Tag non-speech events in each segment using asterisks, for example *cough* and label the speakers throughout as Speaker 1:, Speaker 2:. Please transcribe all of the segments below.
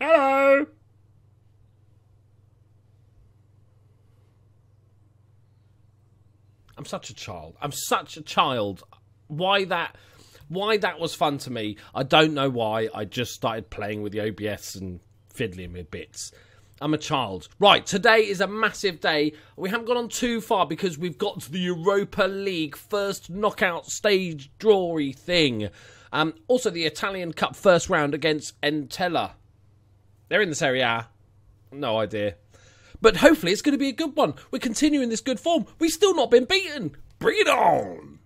Speaker 1: Hello. I'm such a child. I'm such a child. Why that? Why that was fun to me? I don't know why. I just started playing with the OBS and fiddling with bits. I'm a child. Right, today is a massive day. We haven't gone on too far because we've got to the Europa League first knockout stage drawy thing. Um, also, the Italian Cup first round against Entella. They're in the Serie A. No idea. But hopefully it's going to be a good one. We're continuing this good form. We've still not been beaten. Bring it on!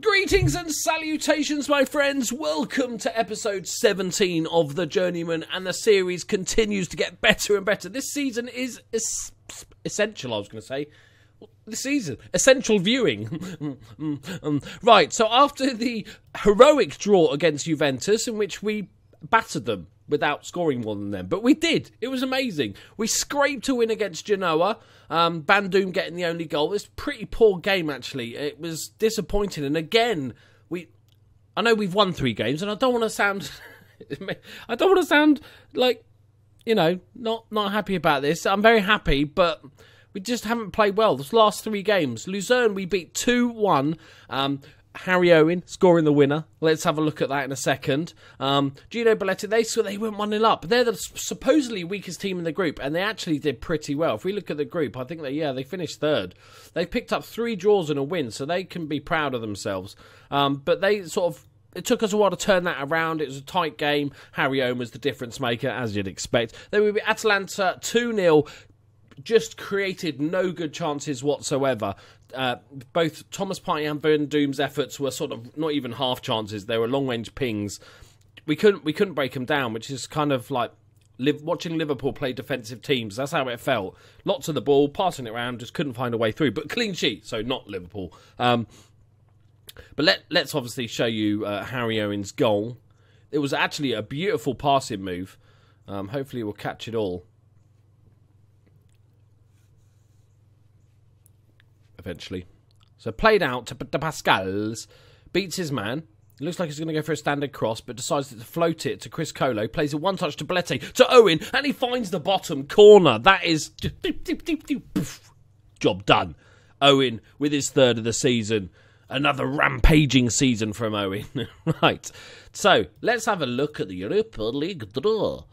Speaker 1: Greetings and salutations, my friends. Welcome to episode 17 of The Journeyman, and the series continues to get better and better. This season is es- essential, I was going to say. This season, essential viewing. Right, so after the heroic draw against Juventus, in which we battered them without scoring more than them. But we did. It was amazing. We scraped a win against Genoa. Um, Bandung getting the only goal. It's pretty poor game, actually. It was disappointing. And again, we. I know we've won three games, and I don't want to sound. *laughs* I don't want to sound like, you know, not not happy about this. I'm very happy, but we just haven't played well. Those last three games, Luzern we beat two one. Um, Harry Owen scoring the winner. Let's have a look at that in a second. Um, Gino Belletti, they so they went 1 0 up. They're the supposedly weakest team in the group, and they actually did pretty well. If we look at the group, I think that, yeah, they finished third. They picked up three draws and a win, so they can be proud of themselves. Um, but they sort of it took us a while to turn that around. It was a tight game. Harry Owen was the difference maker, as you'd expect. Then we beat Atalanta 2 0 just created no good chances whatsoever. Uh, both Thomas Partey and Van Doom's efforts were sort of not even half chances; they were long range pings. We couldn't we couldn't break them down, which is kind of like live, watching Liverpool play defensive teams. That's how it felt. Lots of the ball, passing it around, just couldn't find a way through. But clean sheet, so not Liverpool. Um, but let let's obviously show you uh, Harry Owen's goal. It was actually a beautiful passing move. Um, hopefully, we'll catch it all. Eventually. So played out to the Pascals, beats his man. It looks like he's going to go for a standard cross, but decides to float it to Chris Colo. Plays a one touch to Belletti to Owen, and he finds the bottom corner. That is *laughs* job done. Owen with his third of the season. Another rampaging season from Owen. *laughs* right. So let's have a look at the Europa League draw.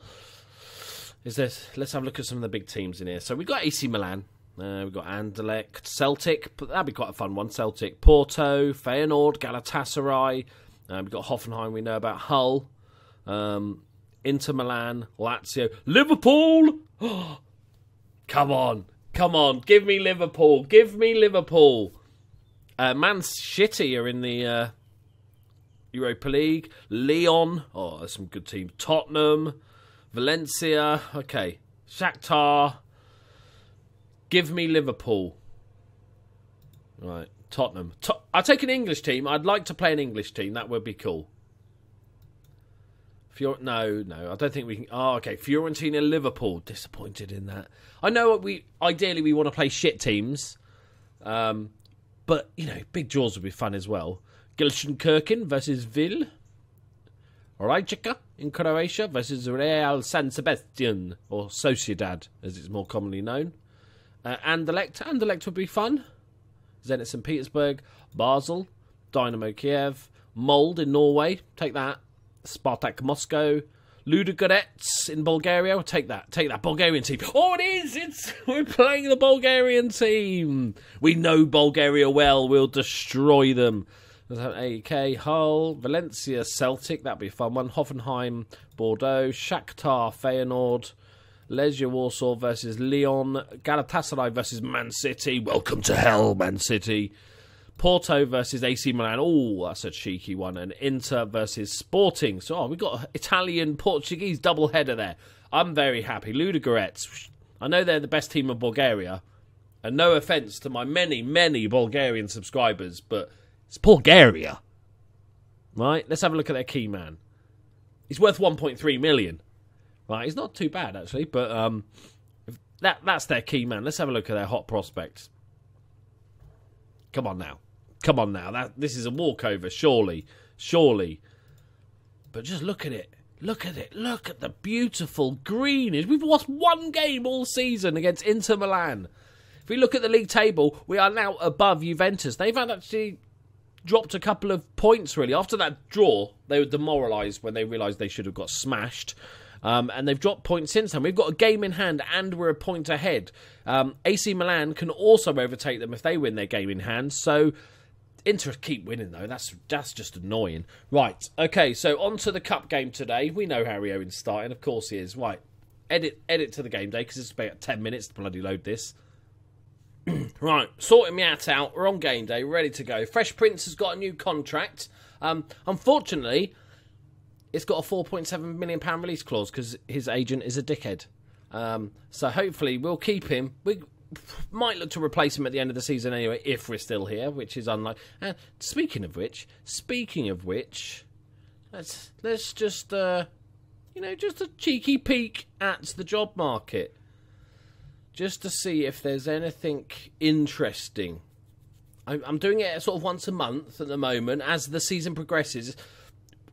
Speaker 1: Is this? Let's have a look at some of the big teams in here. So we've got AC Milan, uh, we've got Anderlecht, Celtic, that'd be quite a fun one. Celtic, Porto, Feyenoord, Galatasaray. Uh, we've got Hoffenheim, we know about Hull, um, Inter Milan, Lazio, Liverpool. *gasps* come on, come on, give me Liverpool, give me Liverpool. Uh, Man City are in the uh, Europa League. Lyon, oh, some good teams. Tottenham, Valencia, okay, Shakhtar. Give me Liverpool. Right, Tottenham. To- I'll take an English team. I'd like to play an English team. That would be cool. Fior- no, no, I don't think we can. Oh, okay. Fiorentina, Liverpool. Disappointed in that. I know what we ideally we want to play shit teams, um, but you know, big draws would be fun as well. Gelsenkirchen versus Vil. Rijeka in Croatia versus Real San Sebastian or Sociedad, as it's more commonly known. Uh, Anderlecht. Anderlecht would be fun. Zenit St. Petersburg. Basel. Dynamo Kiev. Mold in Norway. Take that. Spartak Moscow. Ludogorets in Bulgaria. Take that. Take that. Bulgarian team. Oh, it is. It's *laughs* We're playing the Bulgarian team. We know Bulgaria well. We'll destroy them. AK, Hull, Valencia, Celtic. That'd be a fun one. Hoffenheim, Bordeaux, Shakhtar, Feyenoord. Legia Warsaw versus Lyon, Galatasaray versus Man City. Welcome to hell, Man City. Porto versus AC Milan. Oh, that's a cheeky one. And Inter versus Sporting. So oh, we've got Italian Portuguese double header there. I'm very happy. Ludogorets. I know they're the best team of Bulgaria. And no offence to my many, many Bulgarian subscribers, but it's Bulgaria. Right? Let's have a look at their key man. He's worth 1.3 million. Right, he's not too bad actually, but um, that that's their key man. Let's have a look at their hot prospects. Come on now. Come on now. That this is a walkover, surely. Surely. But just look at it. Look at it. Look at the beautiful green. Is we've lost one game all season against Inter Milan. If we look at the league table, we are now above Juventus. They've actually dropped a couple of points, really. After that draw, they were demoralised when they realised they should have got smashed. Um, and they've dropped points since then. We've got a game in hand and we're a point ahead. Um, AC Milan can also overtake them if they win their game in hand. So Inter keep winning though. That's that's just annoying. Right. Okay. So on to the cup game today. We know Harry Owen's starting. Of course he is. Right. Edit edit to the game day because it's about ten minutes to bloody load this. *clears throat* right. Sorting me out out. We're on game day. Ready to go. Fresh Prince has got a new contract. Um, unfortunately, it's got a 4.7 million pound release clause because his agent is a dickhead. Um, so hopefully we'll keep him. We might look to replace him at the end of the season anyway, if we're still here, which is unlikely. And speaking of which, speaking of which, let's let's just uh, you know just a cheeky peek at the job market, just to see if there's anything interesting. I'm doing it sort of once a month at the moment. As the season progresses,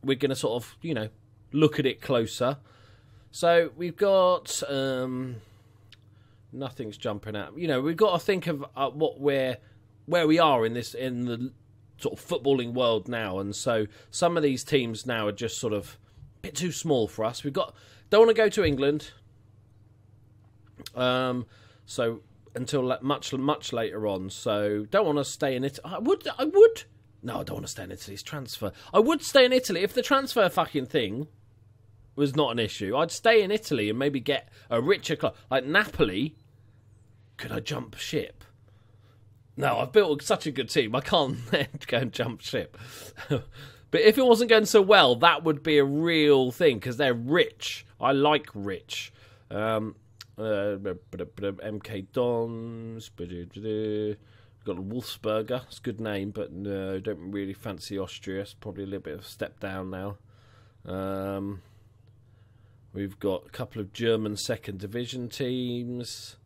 Speaker 1: we're going to sort of, you know, look at it closer. So we've got um, nothing's jumping out. You know, we've got to think of uh, what we're where we are in this in the sort of footballing world now, and so some of these teams now are just sort of a bit too small for us. We've got don't want to go to England. Um, so until much much later on. So don't want to stay in it. I would I would no, I don't want to stay in Italy's transfer. I would stay in Italy if the transfer fucking thing was not an issue. I'd stay in Italy and maybe get a richer club like Napoli. Could I jump ship? No, I've built such a good team. I can't *laughs* then go and jump ship. *laughs* but if it wasn't going so well, that would be a real thing because they're rich. I like rich. Um, uh, MK Dons. Got Wolfsberger. It's a good name, but no, don't really fancy Austria. It's probably a little bit of a step down now. Um, we've got a couple of German second division teams.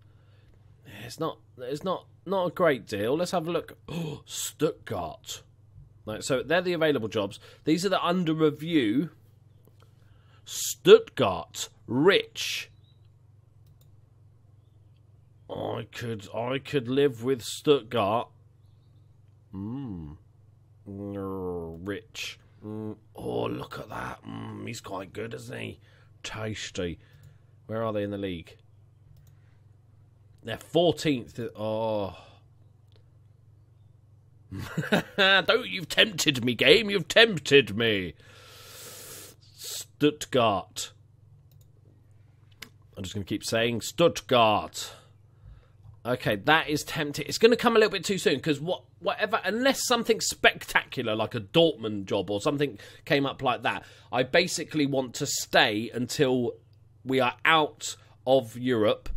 Speaker 1: It's not. It's not. Not a great deal. Let's have a look. Oh, *gasps* Stuttgart. Right, so they're the available jobs. These are the under review. Stuttgart, Rich, I could I could live with Stuttgart. Mmm. Rich. Mm. Oh, look at that. Mm, he's quite good, isn't he? Tasty. Where are they in the league? They're 14th. Oh. *laughs* Don't you've tempted me, game. You've tempted me. Stuttgart. I'm just going to keep saying Stuttgart. Okay, that is tempting. It's going to come a little bit too soon because what, whatever, unless something spectacular like a Dortmund job or something came up like that, I basically want to stay until we are out of Europe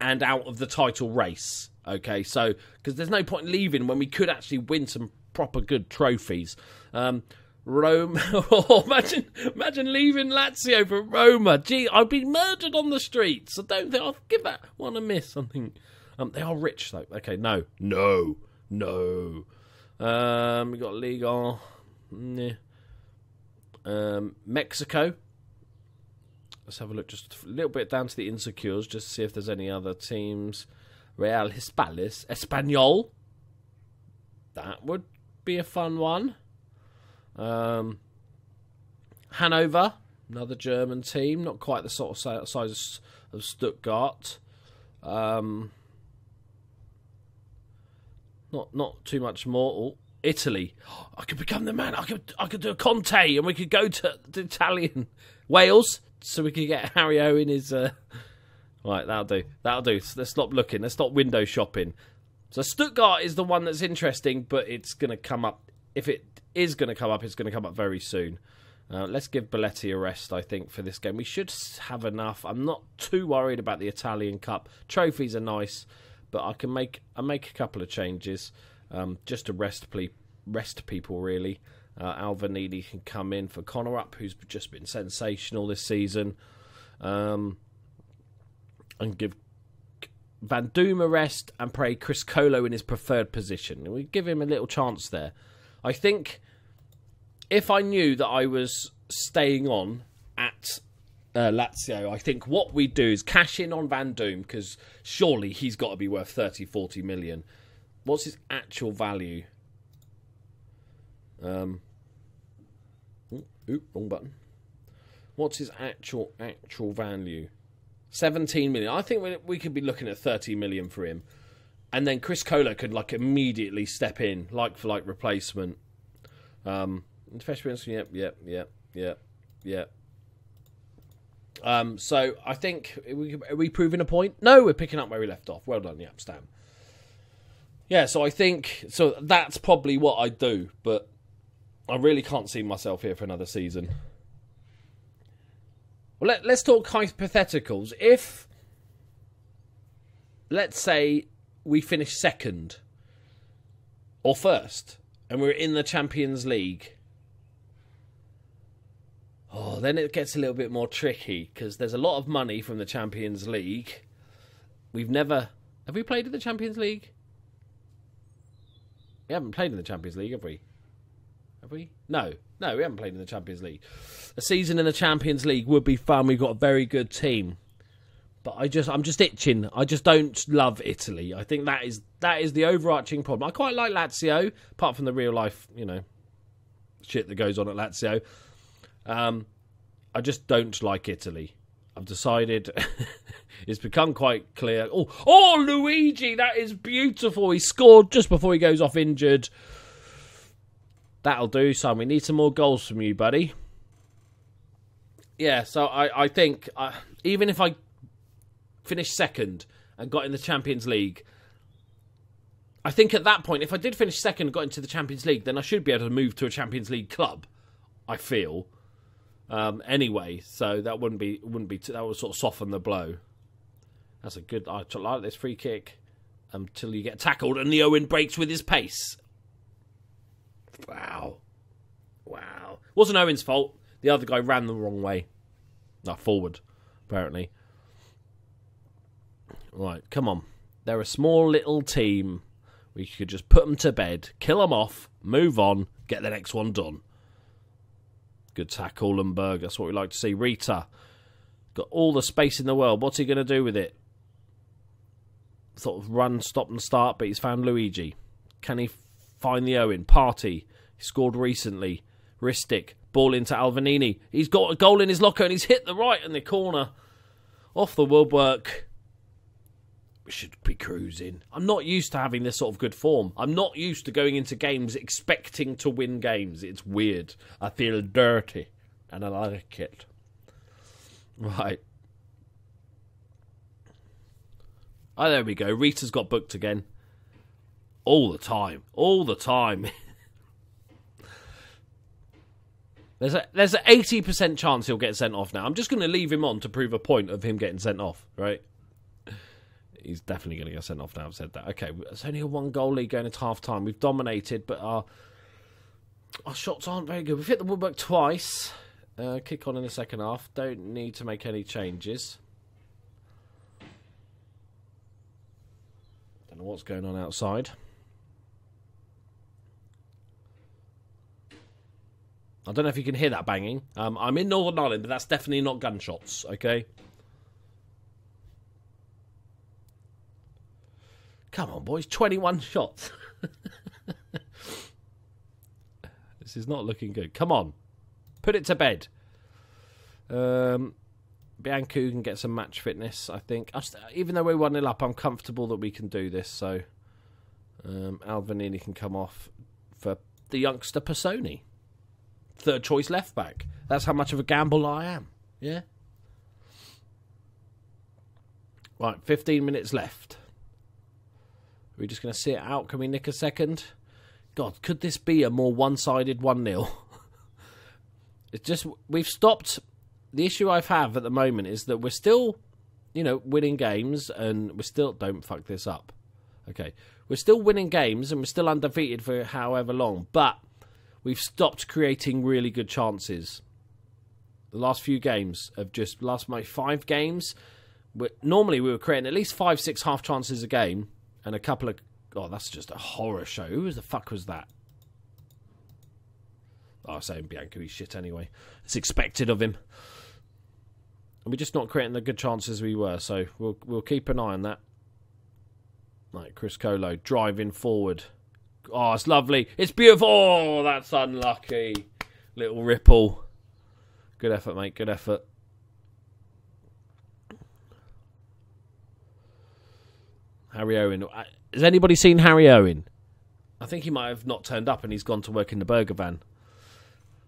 Speaker 1: and out of the title race. Okay, so because there's no point leaving when we could actually win some proper good trophies. Um, Rome. *laughs* oh, imagine, imagine leaving Lazio for Roma. Gee, I'd be murdered on the streets. I don't think I'll give that one a miss. I think um, they are rich though. Okay, no, no, no. Um, we got Liga. Yeah. Um, Mexico. Let's have a look just a little bit down to the insecures, just to see if there's any other teams. Real Hispalis, Espanol. That would be a fun one. Um, Hanover, another German team, not quite the sort of size of Stuttgart. Um, not not too much more. Oh, Italy. *gasps* I could become the man. I could I could do a Conte, and we could go to the Italian *laughs* Wales, so we could get Harry Owen his. Uh... *laughs* Right, that'll do. That'll do. So let's stop looking. Let's stop window shopping. So Stuttgart is the one that's interesting, but it's going to come up. If it is going to come up, it's going to come up very soon. Uh, let's give Belletti a rest, I think, for this game. We should have enough. I'm not too worried about the Italian Cup. Trophies are nice but I can make I make a couple of changes um, just to rest ple- rest people really. Uh, Alvanini can come in for Connor up, who's just been sensational this season, um, and give Van Doom a rest and play Chris Colo in his preferred position. We give him a little chance there. I think if I knew that I was staying on at uh, Lazio, I think what we do is cash in on Van Doom because surely he's got to be worth 30, 40 million. What's his actual value? Um, ooh, wrong button. What's his actual actual value? 17 million. I think we, we could be looking at 30 million for him. And then Chris Colo could like immediately step in, like for like replacement. Um, yep, yep, yep, yep, yep. Um, so I think are we, are we proving a point? No, we're picking up where we left off. Well done, yep, Stan. Yeah, so I think so. That's probably what I do, but I really can't see myself here for another season. Well, let, let's talk hypotheticals. If, let's say, we finish second or first and we're in the Champions League, oh, then it gets a little bit more tricky because there's a lot of money from the Champions League. We've never. Have we played in the Champions League? We haven't played in the Champions League, have we? Have we? No. No, we haven't played in the Champions League. A season in the Champions League would be fun. We've got a very good team. But I just I'm just itching. I just don't love Italy. I think that is that is the overarching problem. I quite like Lazio, apart from the real life, you know, shit that goes on at Lazio. Um, I just don't like Italy. I've decided *laughs* it's become quite clear. Oh, oh, Luigi, that is beautiful. He scored just before he goes off injured. That'll do, son. We need some more goals from you, buddy. Yeah, so I, I think uh, even if I finished second and got in the Champions League, I think at that point, if I did finish second and got into the Champions League, then I should be able to move to a Champions League club. I feel. Um, anyway, so that wouldn't be wouldn't be too, that would sort of soften the blow. That's a good. I like this free kick until you get tackled and the Owen breaks with his pace. Wow. Wow. Wasn't Owen's fault. The other guy ran the wrong way. Not forward, apparently. Right, come on. They're a small little team. We could just put them to bed, kill them off, move on, get the next one done. Good tackle, Lemberg. That's what we like to see. Rita got all the space in the world. What's he going to do with it? Sort of run, stop, and start, but he's found Luigi. Can he find the Owen. Partey. He scored recently. Ristic. Ball into Alvanini. He's got a goal in his locker and he's hit the right in the corner. Off the woodwork. We should be cruising. I'm not used to having this sort of good form. I'm not used to going into games expecting to win games. It's weird. I feel dirty and I like it. Right. Oh, there we go. Rita's got booked again all the time, all the time. *laughs* there's a there's an eighty percent chance he'll get sent off now. I'm just going to leave him on to prove a point of him getting sent off, right? He's definitely going to get sent off now. I've said that. Okay, it's only a one goal lead going into half time. We've dominated, but our our shots aren't very good. We've hit the woodwork twice. Uh, kick on in the second half. Don't need to make any changes. Don't know what's going on outside. I don't know if you can hear that banging. Um, I'm in Northern Ireland, but that's definitely not gunshots, okay? Come on, boys. 21 shots. *laughs* this is not looking good. Come on. Put it to bed. Um, Biancu can get some match fitness, I think. even though we're 1 0 up, I'm comfortable that we can do this. So um, Alvanini can come off for the youngster Personi third choice left back. That's how much of a gamble I am. Yeah. Right, 15 minutes left. Are we just going to see it out? Can we nick a second? God, could this be a more one sided 1 0? *laughs* it's just, we've stopped. The issue I have at the moment is that we're still, you know, winning games and we're still. Don't fuck this up. Okay. We're still winning games and we're still undefeated for however long, but we've stopped creating really good chances. The last few games of just last my five games, normally we were creating at least five, six half chances a game, and a couple of. Oh, that's just a horror show. Who the fuck was that? Oh, saying Biancu, he's shit anyway. It's expected of him. And we're just not creating the good chances we were, so we'll we'll keep an eye on that. Like Chris Colo driving forward. Oh, it's lovely. It's beautiful. Oh, that's unlucky. Little ripple. Good effort, mate. Good effort. Harry Owen. Has anybody seen Harry Owen? I think he might have not turned up and he's gone to work in the burger van.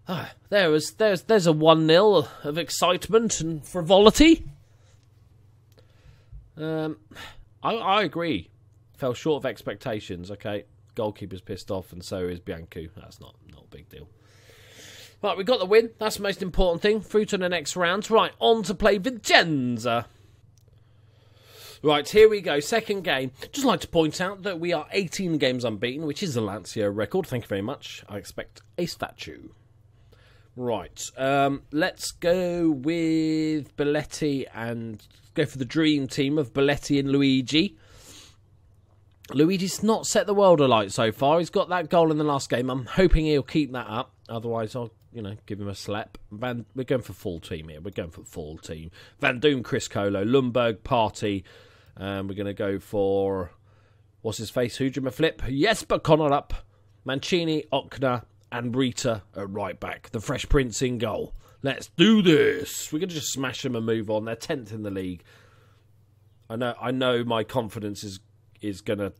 Speaker 1: Ah, there was there's there's a one 0 of excitement and frivolity. Um, I I agree. Fell short of expectations. Okay, goalkeeper's pissed off, and so is Biancu. That's not not a big deal. Right, we got the win. That's the most important thing. Through to the next round. Right, on to play Vicenza. Right, here we go. Second game. Just like to point out that we are 18 games unbeaten, which is a Lazio record. Thank you very much. I expect a statue. Right, um, let's go with Belletti and go for the dream team of Belletti and Luigi. Luigi's not set the world alight so far. He's got that goal in the last game. I'm hoping he'll keep that up. Otherwise, I'll you know give him a slap. Van, we're going for full team here. We're going for full team. Van Doom, Chris Colo, Lundberg, Partey. Um, we're going to go for what's his face? Hujima Flip. Yes, but Connor up. Mancini, Okna, and Rita at right back. The Fresh Prince in goal. Let's do this. We're going to just smash them and move on. They're tenth in the league. I know. I know. My confidence is is going to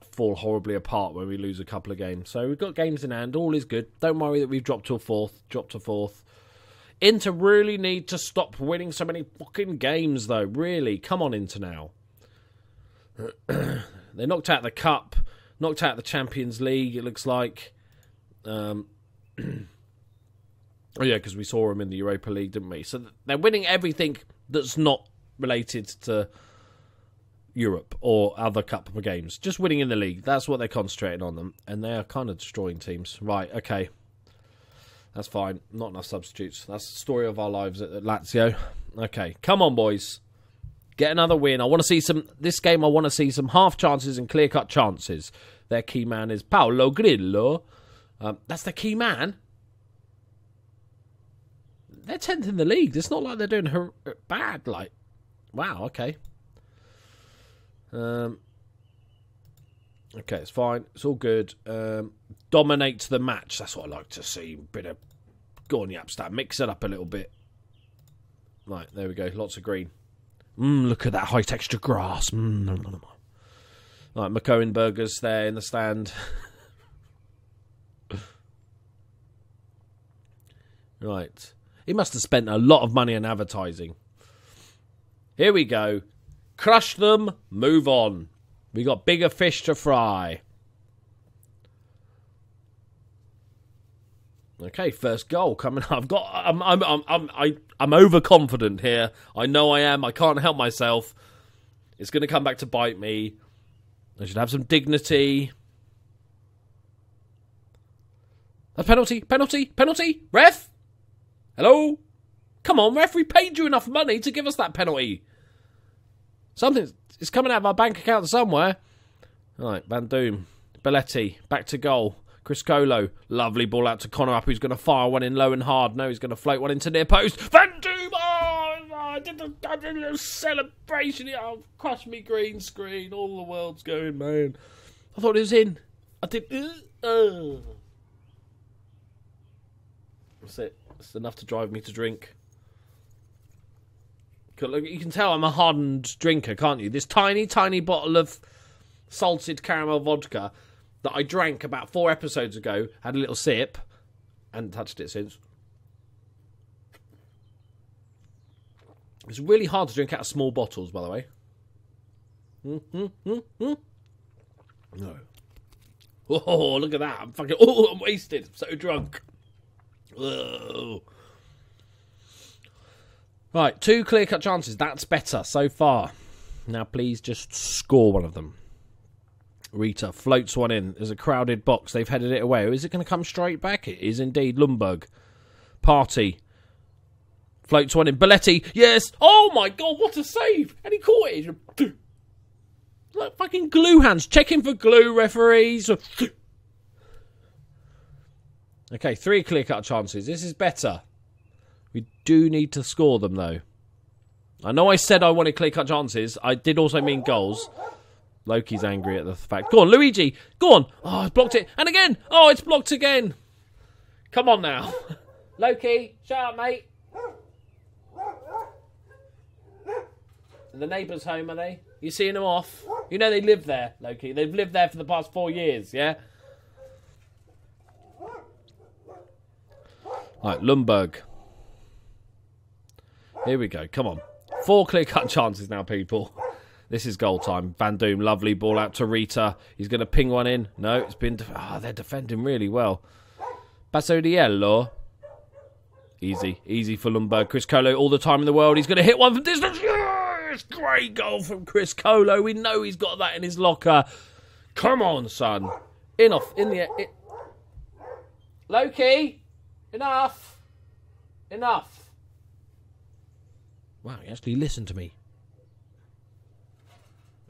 Speaker 1: fall horribly apart when we lose a couple of games. So we've got games in hand. All is good. Don't worry that we've dropped to a fourth. Dropped to fourth. Inter really need to stop winning so many fucking games, though. Really, come on, Inter now. They knocked out the cup, knocked out the Champions League. It looks like. Um, *clears throat* oh yeah, because we saw them in the Europa League, didn't we? So they're winning everything that's not related to Europe or other cup games. Just winning in the league. That's what they're concentrating on them, and they are kind of destroying teams. Right? Okay, that's fine. Not enough substitutes. That's the story of our lives at Lazio. Okay, come on, boys. Get another win. I want to see some. This game, I want to see some half chances and clear cut chances. Their key man is Paolo Grillo. Um, that's the key man. They're tenth in the league. It's not like they're doing her- bad. Like, wow. Okay. Um. Okay, it's fine. It's all good. Um, dominate the match. That's what I like to see. Bit of go on, Yapstat. Mix it up a little bit. Right, there we go. Lots of green. Mmm, look at that high texture grass. Mm. Like McCohen burgers there in the stand. *laughs* right. He must have spent a lot of money on advertising. Here we go. Crush them, move on. We got bigger fish to fry. Okay, first goal coming. I've got. I'm. I'm. I'm. I, I'm overconfident here. I know I am. I can't help myself. It's going to come back to bite me. I should have some dignity. A penalty. Penalty. Penalty. Ref. Hello. Come on, ref. We paid you enough money to give us that penalty. Something is coming out of our bank account somewhere. All right, Van Doom, Belletti, back to goal. Chris Colo, lovely ball out to Connor up, who's going to fire one in low and hard. No, he's going to float one into near post. Van Doom! Oh, I did, the, I did a little celebration. Oh, crush me green screen. All the world's going, man. I thought it was in. I did. Uh, uh. That's it. It's enough to drive me to drink. You can tell I'm a hardened drinker, can't you? This tiny, tiny bottle of salted caramel vodka that I drank about four episodes ago, had a little sip, and touched it since. It's really hard to drink out of small bottles, by the way. Mm-hmm, No. Oh, look at that. I'm fucking. Oh, I'm wasted. I'm so drunk. Right, two clear cut chances. That's better so far. Now, please just score one of them. Rita floats one in. There's a crowded box. They've headed it away. Is it going to come straight back? It is indeed. Lundberg. Partey. Floats one in. Belletti, yes. Oh my god, what a save! And he caught it. Like fucking glue hands. Checking for glue, referees. Okay, three clear cut chances. This is better. We do need to score them though. I know I said I wanted clear cut chances. I did also mean goals. Loki's angry at the fact. Go on, Luigi. Go on. Oh, I blocked it. And again. Oh, it's blocked again. Come on now. *laughs* Loki, shut up, mate. The neighbours home, are they? You seeing them off? You know they live there, Loki. They've lived there for the past four years, yeah? Right, Lundberg. Here we go. Come on. Four clear cut *laughs* chances now, people. This is goal time. Van Doom, lovely ball out to Rita. He's going to ping one in. No, it's been. Ah, oh, they're defending really well. Basodiello. Easy, easy for Lundberg. Chris Colo all the time in the world. He's going to hit one from distance. Yes! Great goal from Chris Colo. We know he's got that in his locker. Come on, son. Off, in the. In... Loki! Enough! Enough! Wow, he actually listened to me.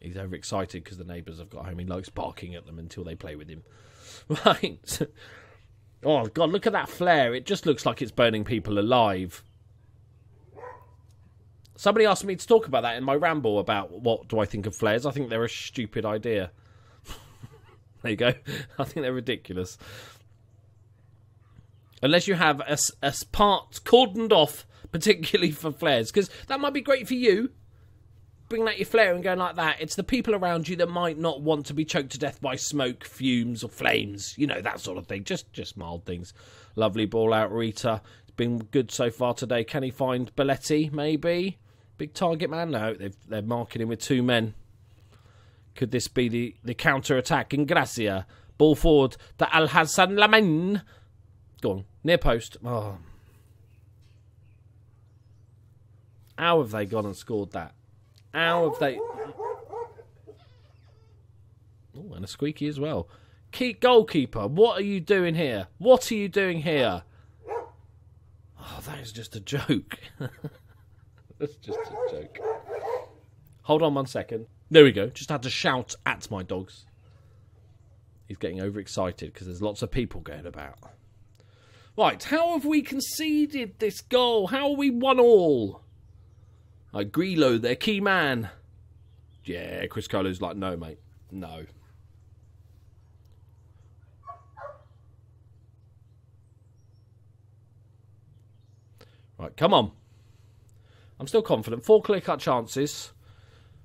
Speaker 1: He's overexcited because the neighbours have got home. He likes barking at them until they play with him. *laughs* Right. Oh, God, look at that flare. It just looks like it's burning people alive. Somebody asked me to talk about that in my ramble about what do I think of flares. I think they're a stupid idea. *laughs* there you go. *laughs* I think they're ridiculous. Unless you have a, a part cordoned off particularly for flares, because that might be great for you. Bringing out your flare and going like that. It's the people around you that might not want to be choked to death by smoke, fumes, or flames. You know that sort of thing. Just, just mild things. Lovely ball out, Rita. It's been good so far today. Can he find Belletti? Maybe. Big target man. No, they're marking him with two men. Could this be the, the counter attack? In Gracia. Ball forward to Al Hassan Lamin. Go on. Near post. Oh. How have they gone and scored that? How have they. Oh, and a squeaky as well. Keep goalkeeper, what are you doing here? What are you doing here? Oh, that is just a joke. *laughs* That's just a joke. Hold on one second. There we go. Just had to shout at my dogs. He's getting overexcited because there's lots of people going about. Right, how have we conceded this goal? How have we won all? Like Grillo, their key man. Yeah, Chris Colo's like, no, mate. No. Right, come on. I'm still confident. Four clear cut chances.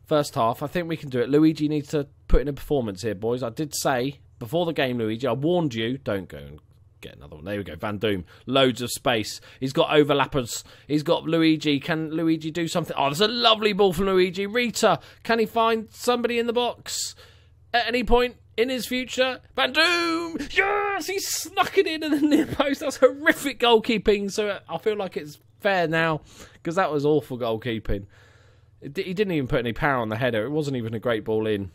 Speaker 1: First half. I think we can do it. Luigi needs to put in a performance here, boys. I did say before the game, Luigi, I warned you, don't go and get another one. There we go. Van Doom. Loads of space. He's got overlappers. He's got Luigi. Can Luigi do something? Oh, there's a lovely ball from Luigi. Rita. Can he find somebody in the box at any point in his future? Van Doom. Yes, he snuck it in in the near post. That's horrific goalkeeping. So I feel like it's fair now because that was awful goalkeeping. he didn't even put any power on the header. It wasn't even a great ball in.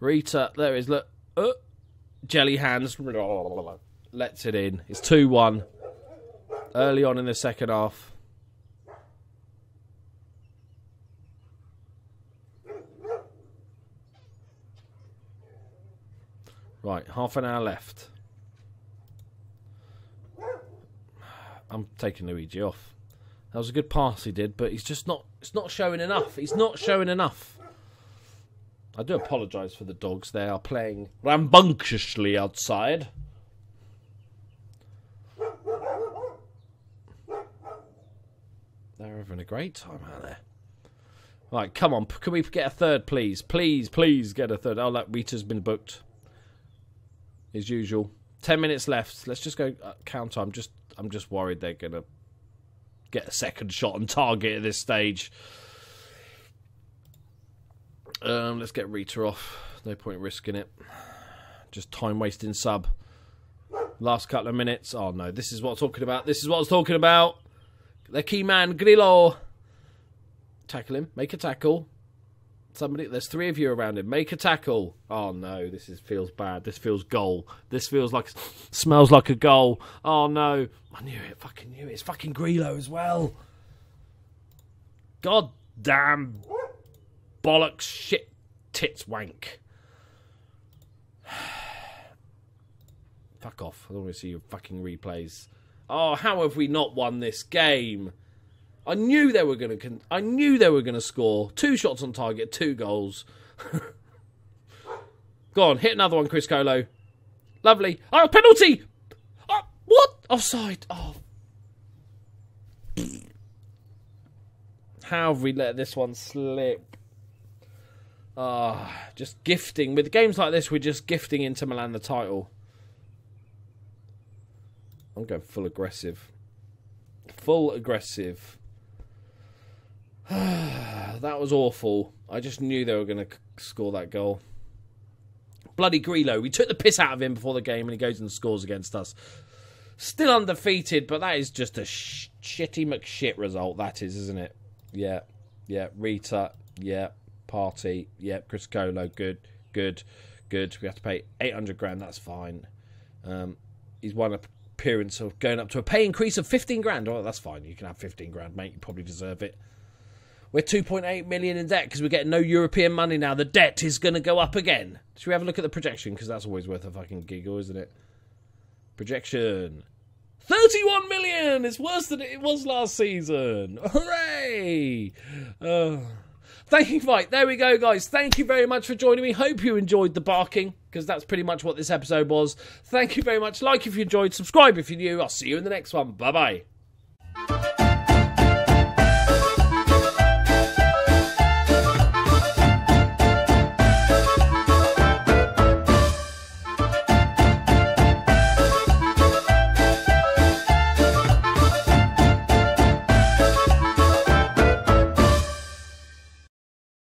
Speaker 1: Rita, there is. Look. Uh, Jelly Hands lets it in. It's 2 1 early on in the second half. Right, half an hour left. I'm taking Luigi off. That was a good pass he did, but he's just not. It's not showing enough. He's not showing enough. I do apologise for the dogs. They are playing rambunctiously outside. They're having a great time out there. Right, come on. Can we get a third, please? Please, please get a third. Oh, that Rita's been booked. As usual. Ten minutes left. Let's just go uh, count. I'm just, I'm just worried they're gonna get a second shot on target at this stage. Um, let's get Rita off. No point risking it. Just time wasting sub. Last couple of minutes. Oh no, this is what I'm talking about. This is what I was talking about. The key man, Grillo. Tackle him. Make a tackle. Somebody, there's three of you around him. Make a tackle. Oh no, this is feels bad. This feels goal. This feels like smells like a goal. Oh no, I knew it. Fucking knew it. It's fucking Grillo as well. God damn bollocks, shit, tits, wank. *sighs* Fuck off. I don't want to see your fucking replays. Oh, how have we not won this game? I knew they were going to. I knew they were going to score two shots on target, two goals. *laughs* Go on, hit another one, Chris Colo. Lovely. Oh, penalty! Oh, what? Offside. Oh. How have we let this one slip? Ah, oh, just gifting. With games like this, we're just gifting Inter Milan the title. I'm going full aggressive. Full aggressive. *sighs* that was awful. I just knew they were going to score that goal. Bloody Grillo. We took the piss out of him before the game and he goes and scores against us. Still undefeated, but that is just a sh- shitty McShit result, that is, isn't it? Yeah. Yeah. Rita. Yeah. Partey. Yeah. Chris Colo. Good. Good. Good. We have to pay 800 grand. That's fine. Um, he's won a appearance of going up to a pay increase of 15 grand. Oh, that's fine. You can have 15 grand, mate. You probably deserve it. We're 2.8 million in debt because we're getting no European money now. The debt is going to go up again. Should we have a look at the projection? Because that's always worth a fucking giggle, isn't it? Projection. 31 million! It's worse than it was last season. Hooray! Thank you, right. There we go, guys. Thank you very much for joining me. Hope you enjoyed the barking, because that's pretty much what this episode was. Thank you very much. Like if you enjoyed, subscribe if you're new. I'll see you in the next one. Bye bye.